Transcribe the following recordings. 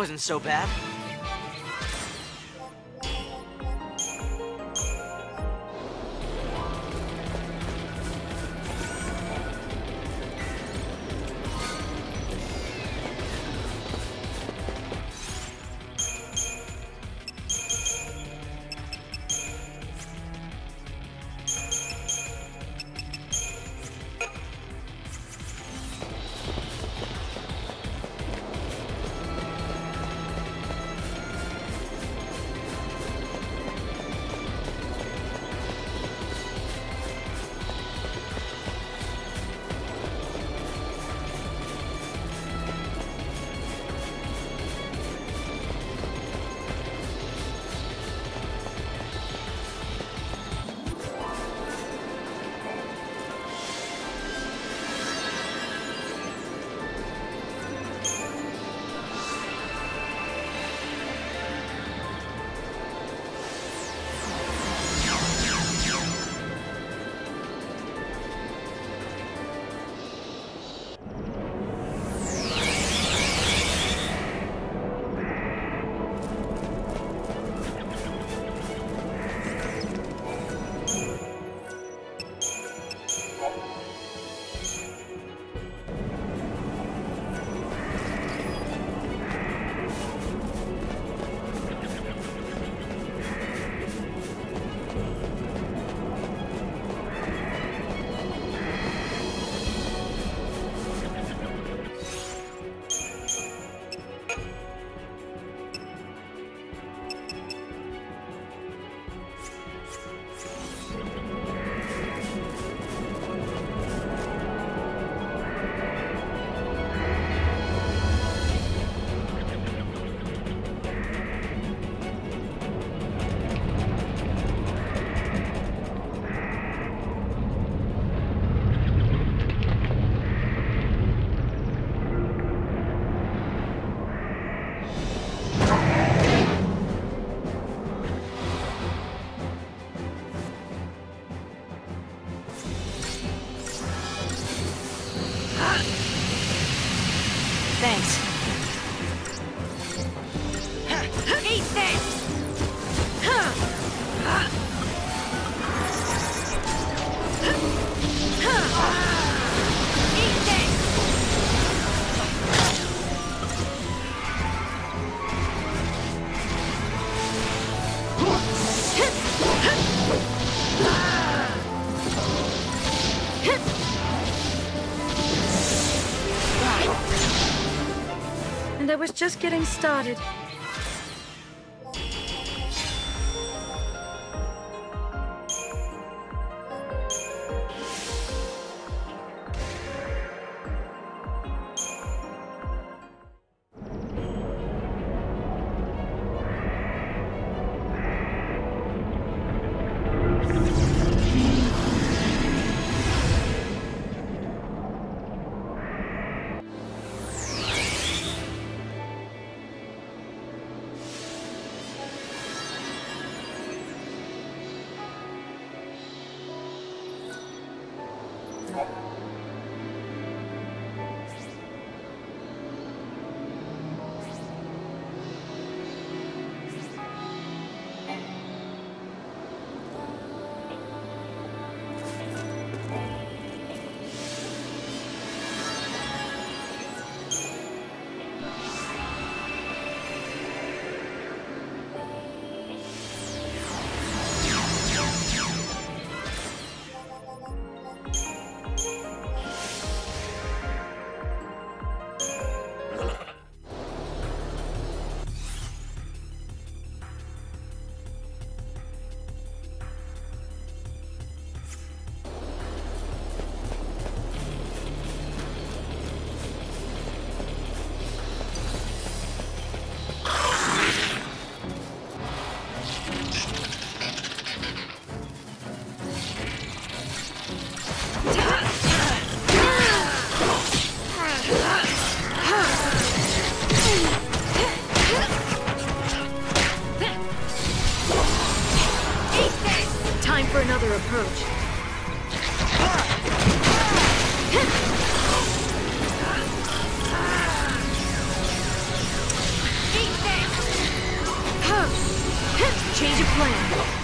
Wasn't so bad. Was just getting started. Time for another approach. Change of plan.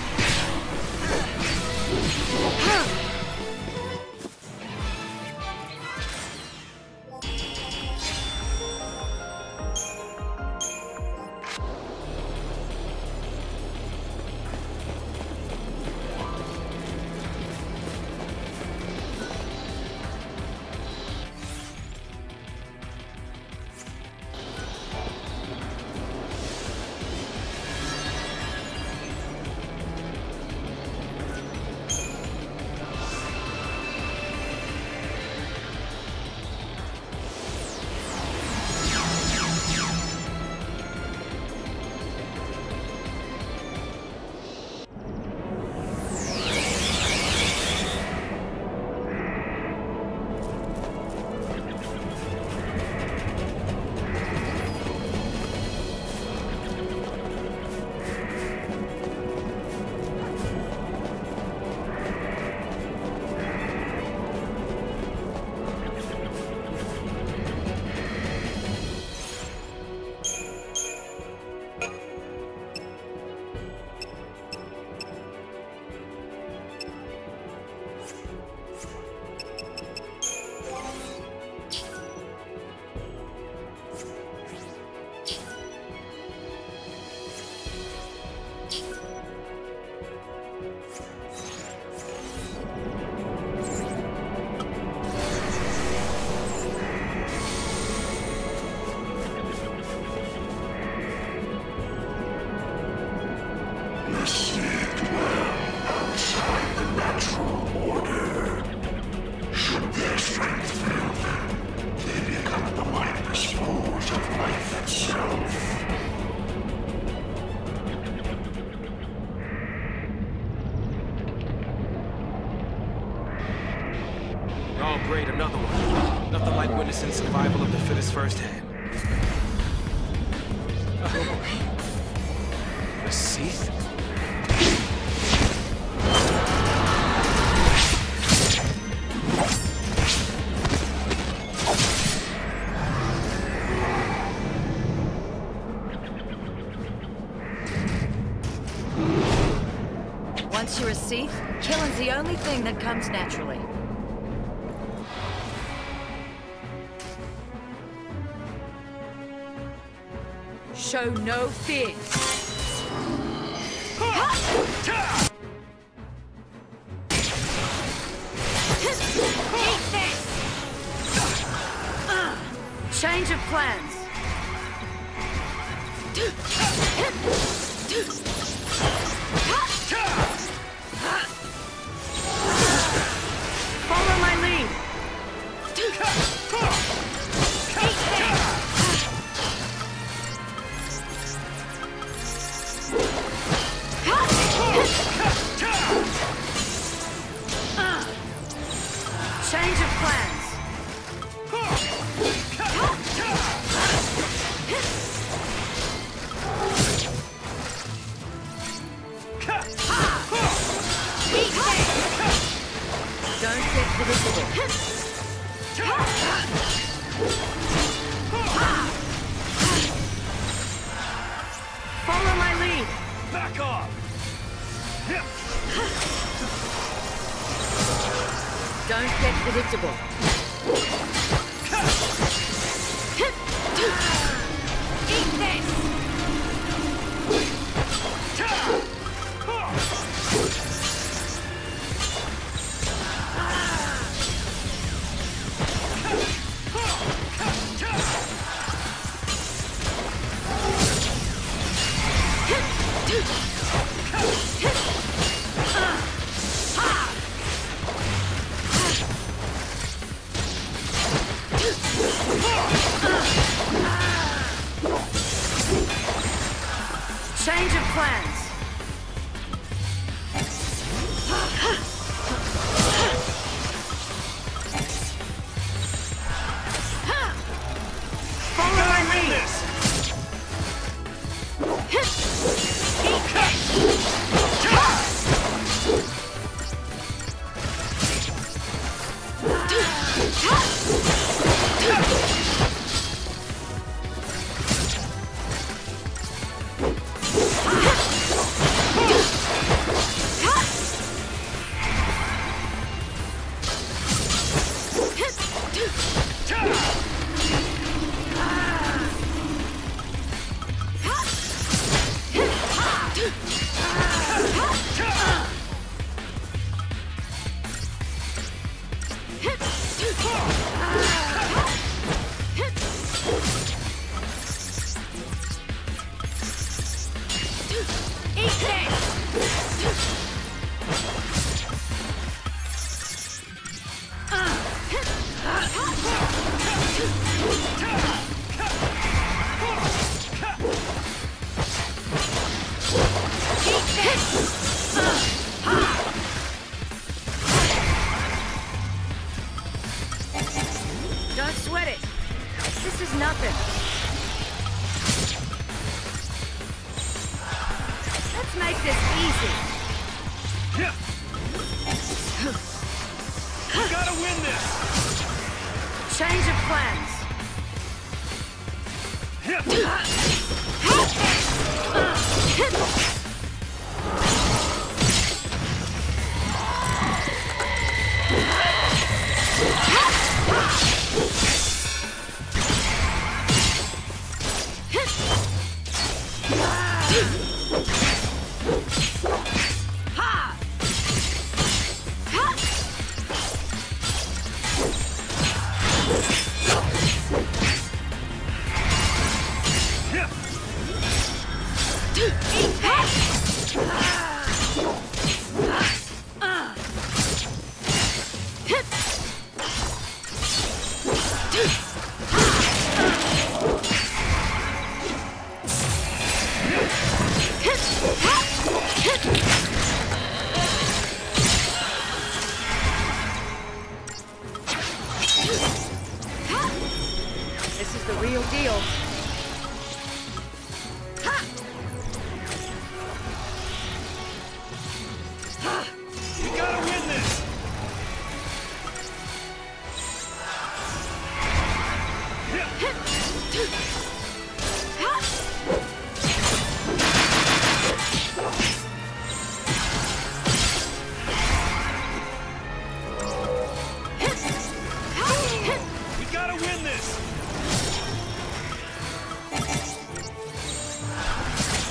see? Killing's the only thing that comes naturally. Show no fear. off! Don't get predictable. Plan. deal.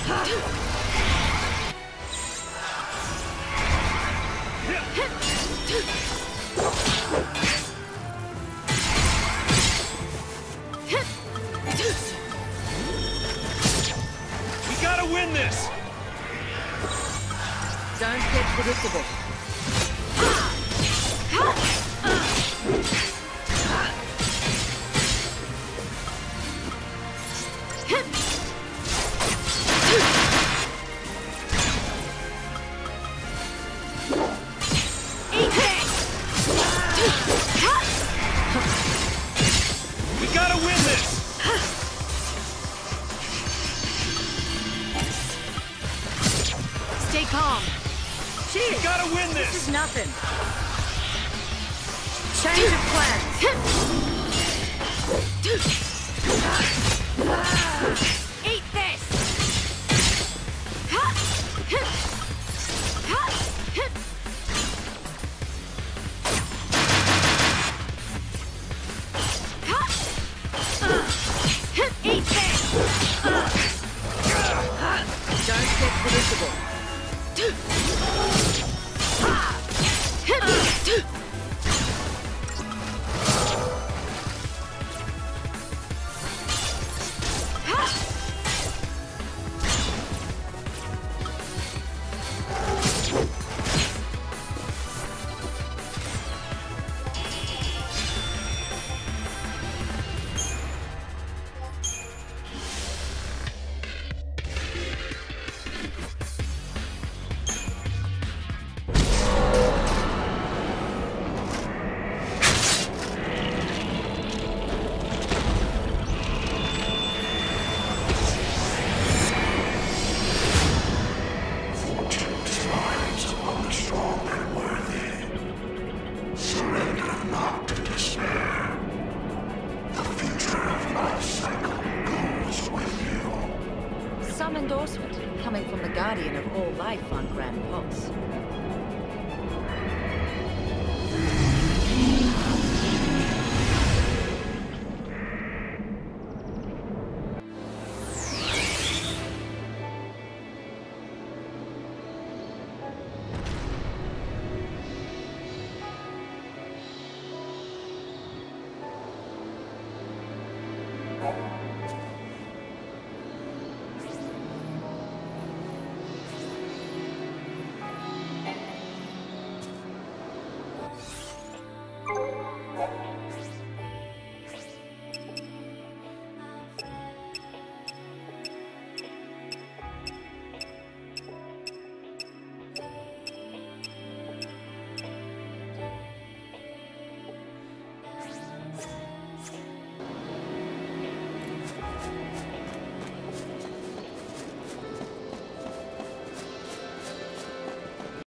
Ha! gotta win this! This is nothing. Change of plans. 好。